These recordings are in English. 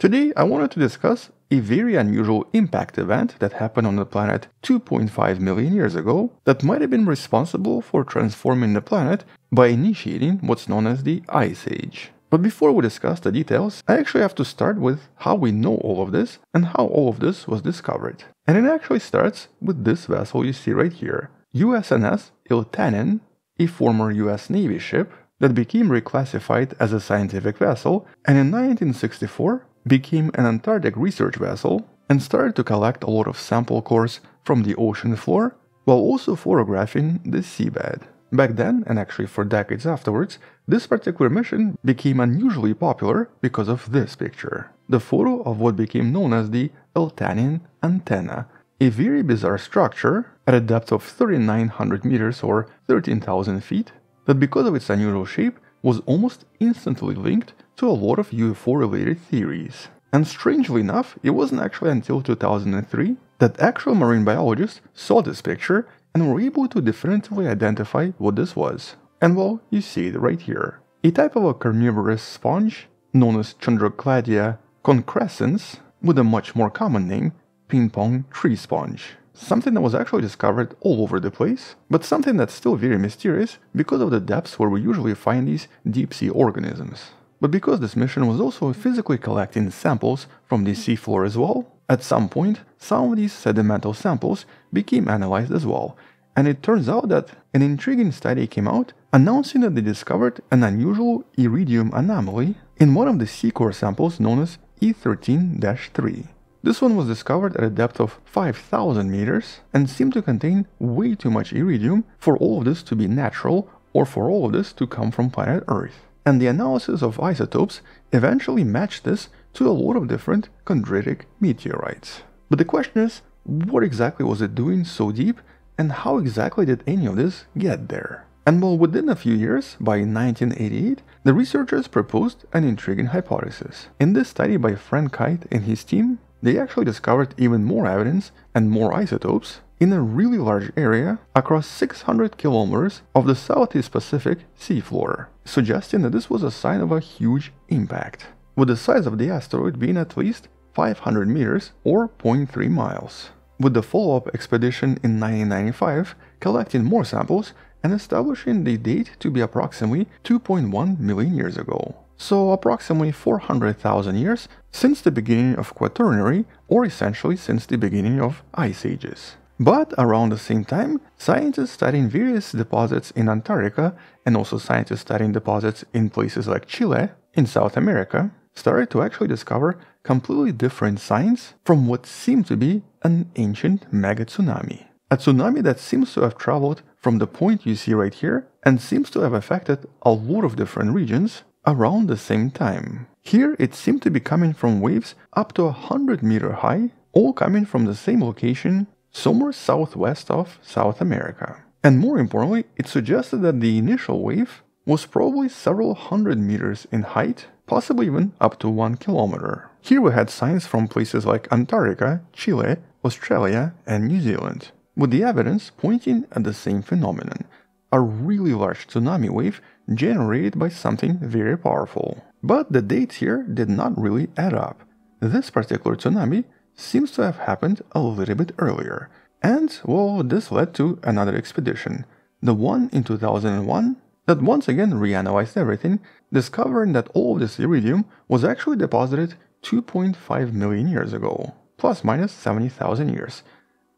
Today I wanted to discuss a very unusual impact event that happened on the planet 2.5 million years ago that might have been responsible for transforming the planet by initiating what's known as the Ice Age. But before we discuss the details, I actually have to start with how we know all of this and how all of this was discovered. And it actually starts with this vessel you see right here, USNS Eltanin, a former US Navy ship that became reclassified as a scientific vessel and in 1964 became an Antarctic research vessel and started to collect a lot of sample cores from the ocean floor while also photographing the seabed. Back then, and actually for decades afterwards, this particular mission became unusually popular because of this picture. The photo of what became known as the Eltanin antenna, a very bizarre structure at a depth of 3900 meters or 13,000 feet that because of its unusual shape was almost instantly linked to a lot of UFO related theories. And strangely enough, it wasn't actually until 2003 that actual marine biologists saw this picture and were able to definitively identify what this was. And well, you see it right here. A type of a carnivorous sponge known as Chondrocladia concrescens with a much more common name, ping pong tree sponge. Something that was actually discovered all over the place, but something that's still very mysterious because of the depths where we usually find these deep sea organisms. But because this mission was also physically collecting samples from the seafloor as well, at some point, some of these sedimental samples became analyzed as well, and it turns out that an intriguing study came out announcing that they discovered an unusual iridium anomaly in one of the sea core samples known as E13-3. This one was discovered at a depth of 5000 meters and seemed to contain way too much iridium for all of this to be natural or for all of this to come from planet Earth. And the analysis of isotopes eventually matched this to a lot of different chondritic meteorites. But the question is, what exactly was it doing so deep and how exactly did any of this get there? And well, within a few years, by 1988, the researchers proposed an intriguing hypothesis. In this study by Frank Kyte and his team, they actually discovered even more evidence and more isotopes in a really large area across 600 kilometers of the Southeast Pacific seafloor, suggesting that this was a sign of a huge impact with the size of the asteroid being at least 500 meters or 0.3 miles. With the follow-up expedition in 1995 collecting more samples and establishing the date to be approximately 2.1 million years ago. So approximately 400,000 years since the beginning of Quaternary or essentially since the beginning of ice ages. But around the same time, scientists studying various deposits in Antarctica and also scientists studying deposits in places like Chile in South America started to actually discover completely different signs from what seemed to be an ancient mega tsunami. A tsunami that seems to have traveled from the point you see right here and seems to have affected a lot of different regions around the same time. Here it seemed to be coming from waves up to 100 meter high, all coming from the same location somewhere southwest of South America. And more importantly, it suggested that the initial wave was probably several hundred meters in height possibly even up to 1 kilometer. Here we had signs from places like Antarctica, Chile, Australia, and New Zealand, with the evidence pointing at the same phenomenon a really large tsunami wave generated by something very powerful. But the dates here did not really add up. This particular tsunami seems to have happened a little bit earlier, and well, this led to another expedition, the one in 2001 that once again reanalyzed everything, discovering that all of this iridium was actually deposited 2.5 million years ago, plus minus 70,000 years.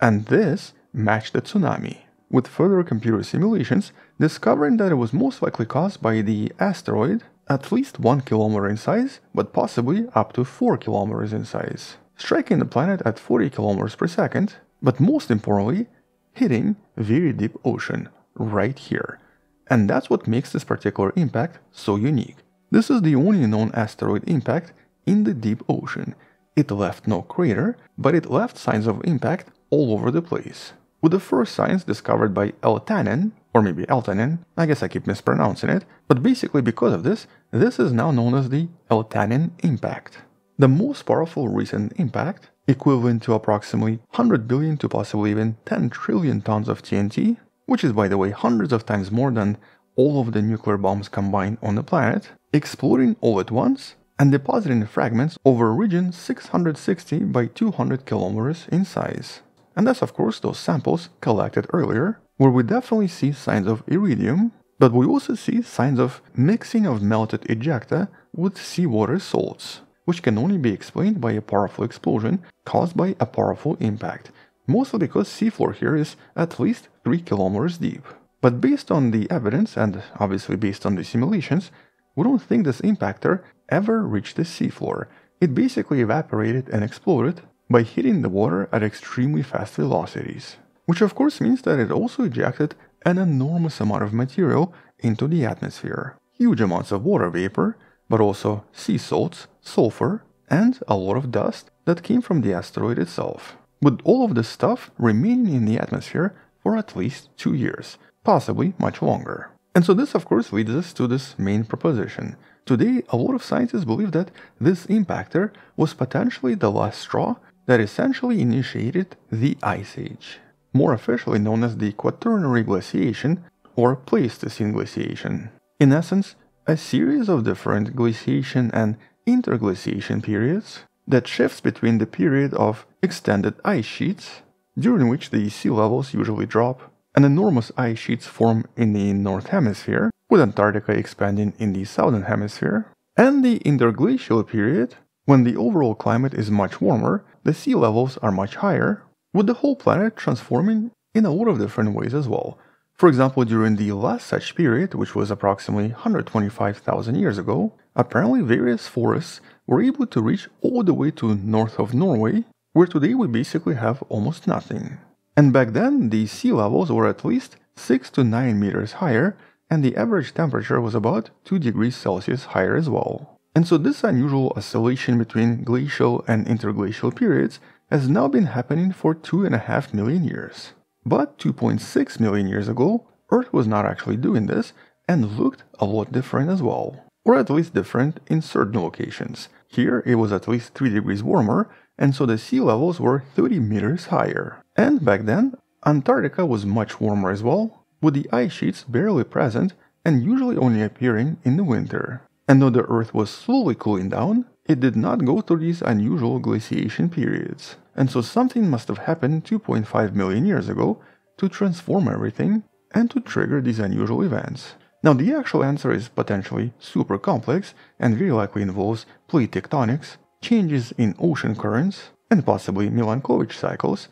And this matched the tsunami, with further computer simulations discovering that it was most likely caused by the asteroid at least 1 kilometer in size, but possibly up to 4 kilometers in size, striking the planet at 40 kilometers per second, but most importantly, hitting very deep ocean right here and that's what makes this particular impact so unique. This is the only known asteroid impact in the deep ocean. It left no crater, but it left signs of impact all over the place. With the first signs discovered by Eltanin, or maybe Eltanin, I guess I keep mispronouncing it, but basically because of this, this is now known as the Eltanin impact. The most powerful recent impact, equivalent to approximately 100 billion to possibly even 10 trillion tons of TNT, which is by the way hundreds of times more than all of the nuclear bombs combined on the planet, exploding all at once and depositing fragments over a region 660 by 200 kilometers in size. And that's of course those samples collected earlier, where we definitely see signs of iridium, but we also see signs of mixing of melted ejecta with seawater salts, which can only be explained by a powerful explosion caused by a powerful impact, mostly because seafloor here is at least 3 kilometers deep. But based on the evidence, and obviously based on the simulations, we don't think this impactor ever reached the seafloor. It basically evaporated and exploded by hitting the water at extremely fast velocities. Which of course means that it also ejected an enormous amount of material into the atmosphere. Huge amounts of water vapor, but also sea salts, sulfur, and a lot of dust that came from the asteroid itself. With all of this stuff remaining in the atmosphere for at least two years, possibly much longer. And so this of course leads us to this main proposition. Today, a lot of scientists believe that this impactor was potentially the last straw that essentially initiated the Ice Age, more officially known as the Quaternary glaciation or Pleistocene glaciation. In essence, a series of different glaciation and interglaciation periods that shifts between the period of extended ice sheets, during which the sea levels usually drop, and enormous ice sheets form in the North Hemisphere, with Antarctica expanding in the Southern Hemisphere, and the interglacial period, when the overall climate is much warmer, the sea levels are much higher, with the whole planet transforming in a lot of different ways as well. For example, during the last such period, which was approximately 125,000 years ago, apparently various forests were able to reach all the way to north of Norway, where today we basically have almost nothing. And back then, the sea levels were at least 6 to 9 meters higher, and the average temperature was about 2 degrees Celsius higher as well. And so this unusual oscillation between glacial and interglacial periods has now been happening for 2.5 million years. But 2.6 million years ago, Earth was not actually doing this and looked a lot different as well. Or at least different in certain locations. Here it was at least 3 degrees warmer, and so the sea levels were 30 meters higher. And back then, Antarctica was much warmer as well, with the ice sheets barely present and usually only appearing in the winter. And though the Earth was slowly cooling down, it did not go through these unusual glaciation periods. And so something must have happened 2.5 million years ago to transform everything and to trigger these unusual events. Now the actual answer is potentially super complex and very likely involves plate tectonics, changes in ocean currents, and possibly Milankovitch cycles,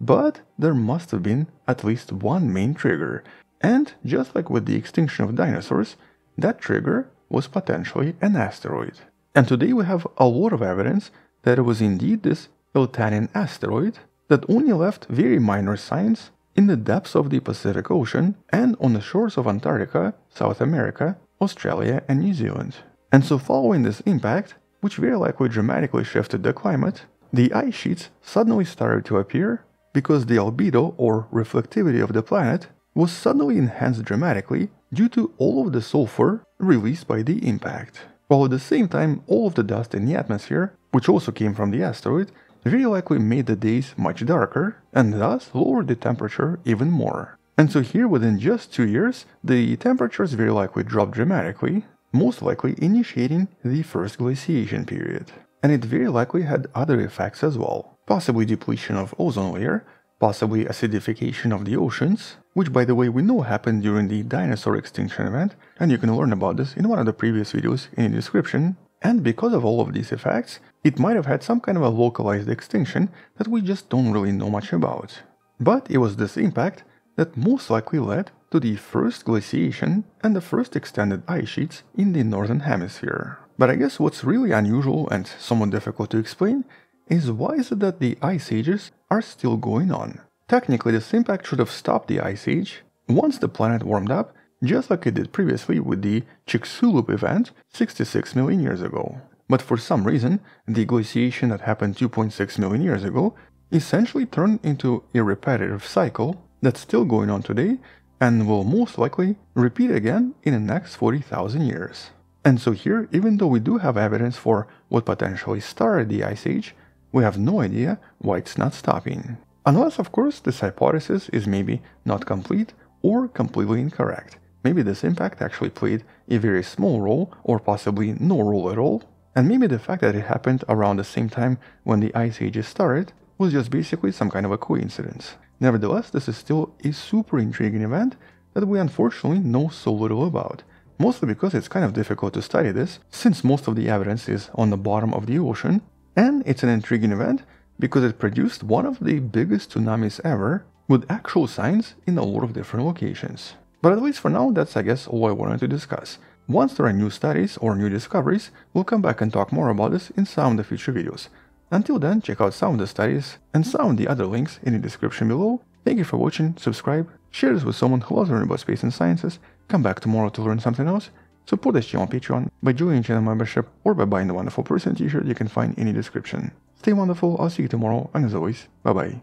but there must have been at least one main trigger, and just like with the extinction of dinosaurs, that trigger was potentially an asteroid. And today we have a lot of evidence that it was indeed this Iltanian asteroid that only left very minor signs in the depths of the Pacific Ocean and on the shores of Antarctica, South America, Australia, and New Zealand. And so, following this impact, which very likely dramatically shifted the climate, the ice sheets suddenly started to appear because the albedo or reflectivity of the planet was suddenly enhanced dramatically due to all of the sulfur released by the impact. While at the same time all of the dust in the atmosphere, which also came from the asteroid, very likely made the days much darker and thus lowered the temperature even more. And so here within just two years, the temperatures very likely dropped dramatically, most likely initiating the first glaciation period. And it very likely had other effects as well possibly depletion of ozone layer, possibly acidification of the oceans, which by the way we know happened during the dinosaur extinction event, and you can learn about this in one of the previous videos in the description. And because of all of these effects, it might have had some kind of a localized extinction that we just don't really know much about. But it was this impact that most likely led to the first glaciation and the first extended ice sheets in the northern hemisphere. But I guess what's really unusual and somewhat difficult to explain is why is it that the ice ages are still going on? Technically, this impact should have stopped the ice age once the planet warmed up, just like it did previously with the Chicxulub event 66 million years ago. But for some reason, the glaciation that happened 2.6 million years ago essentially turned into a repetitive cycle that's still going on today and will most likely repeat again in the next 40,000 years. And so here, even though we do have evidence for what potentially started the Ice Age, we have no idea why it's not stopping. Unless, of course, this hypothesis is maybe not complete or completely incorrect. Maybe this impact actually played a very small role or possibly no role at all And maybe the fact that it happened around the same time when the Ice Ages started was just basically some kind of a coincidence. Nevertheless, this is still a super intriguing event that we unfortunately know so little about, mostly because it's kind of difficult to study this, since most of the evidence is on the bottom of the ocean, and it's an intriguing event because it produced one of the biggest tsunamis ever, with actual signs in a lot of different locations. But at least for now, that's I guess all I wanted to discuss. Once there are new studies or new discoveries, we'll come back and talk more about this in some of the future videos. Until then, check out some of the studies and some of the other links in the description below. Thank you for watching, subscribe, share this with someone who loves learning about space and sciences, come back tomorrow to learn something else, support this channel on Patreon by joining channel membership or by buying the Wonderful Person t-shirt you can find in the description. Stay wonderful, I'll see you tomorrow, and as always, bye bye.